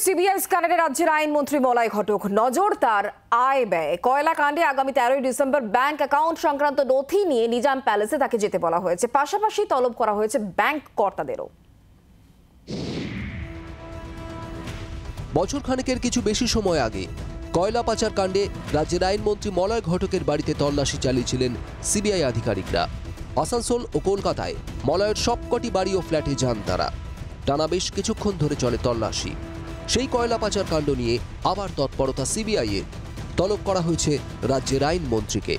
CBI স্ক্যানারে রাজ্যের আইনমন্ত্রী মলয় ঘটক, নজর তার আয় ব্যয়। কয়লা কাণ্ডে আগামী তেরোই ডিসেম্বর ব্যাংক অ্যাকাউন্ট সংক্রান্ত নথি নিয়ে নিজাম প্যালেসে তাকে যেতে বলা হয়েছে। পাশাপাশি তলব করা হয়েছে ব্যাংক কর্তাদেরও। বছর খানেকের কিছু বেশি সময় আগে কয়লা পাচার কাণ্ডে রাজ্যের আইনমন্ত্রী মলয় ঘটকের বাড়িতে তল্লাশি চালিয়েছিলেন সিবিআই আধিকারিকরা। আসানসোল ও কলকাতায় মলয়ের সবকটি বাড়ি ও ফ্ল্যাটে যান তারা। টানা বেশ কিছুক্ষণ ধরে চলে তল্লাশি। সেই কয়লা পাচার কাণ্ড নিয়ে আবার তৎপরতা সিবিআই এর তলব করা হয়েছে রাজ্যের আইনমন্ত্রীকে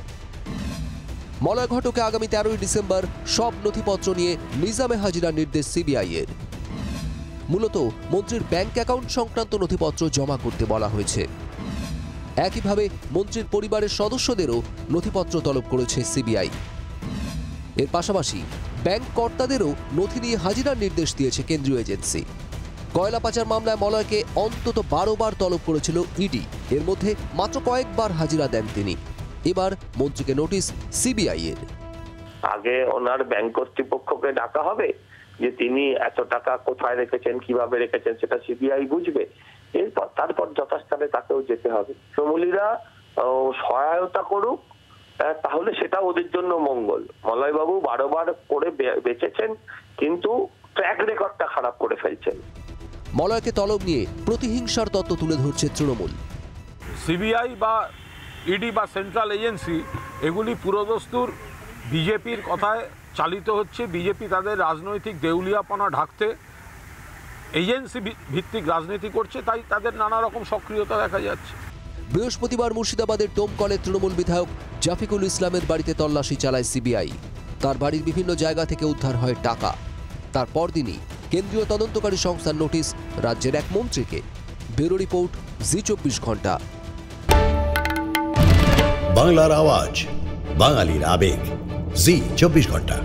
মলয় ঘটকে আগামী তেরোই ডিসেম্বর সব নথিপত্র নিয়ে নিজামে হাজিরার নির্দেশ সিবিআই এর মূলত মন্ত্রীর ব্যাংক অ্যাকাউন্ট সংক্রান্ত নথিপত্র জমা করতে বলা হয়েছে। একইভাবে মন্ত্রীর পরিবারের সদস্যদেরও নথিপত্র তলব করেছে সিবিআই। এর পাশাপাশি ব্যাংক কর্তাদেরও নথি নিয়ে হাজিরার নির্দেশ দিয়েছে কেন্দ্রীয় এজেন্সি। কয়লা পাচার মামলায় মলয়কে অন্তত বারো বার তলব করেছিল ইডি। এর মধ্যে মাত্র কয়েকবার হাজিরা দেন তিনি। এবার মন্ত্রীকে নোটিশ সিবিআই এর আগে ওনার ব্যাংক কর্তৃপক্ষকে ডাকা হবে যে তিনি এত টাকা কোথায় রেখেছেন কীভাবে রেখেছেন সেটা সিবিআই বুঝবে। এরপর তারপর যথাস্থানে তাকেও যেতে হবে। আহ, সহায়তা করুক তাহলে সেটা ওদের জন্য মঙ্গল। মলয়বাবু বারোবার করে বেঁচেছেন কিন্তু ট্র্যাক রেকর্ডটা খারাপ করে ফেলছেন। মলয়কে তলব নিয়ে প্রতিহিংসার তত্ত্ব তুলে ধরছে তৃণমূল। সিবিআই বা ইডি বা সেন্ট্রাল এজেন্সি এগুলি পুরোদস্তুর বিজেপির কথায় চালিত হচ্ছে। বিজেপি তাদের রাজনৈতিক দেউলিয়াপনা ঢাকতে এজেন্সি ভিত্তিক রাজনীতি করছে তাই তাদের নানা রকম সক্রিয়তা দেখা যাচ্ছে। বৃহস্পতিবার মুর্শিদাবাদের ডোমকলের তৃণমূল বিধায়ক জাফিকুল ইসলামের বাড়িতে তল্লাশি চালায় সিবিআই। তার বাড়ির বিভিন্ন জায়গা থেকে উদ্ধার হয় টাকা। তার পরদিনই কেন্দ্রীয় তদন্তকারী সংস্থার নোটিশ রাজ্যের এক মন্ত্রীকে। ব্যুরো রিপোর্ট, জি চব্বিশ ঘণ্টা। বাংলার আওয়াজ, বাঙালির আবেগ, জি চব্বিশ ঘণ্টা।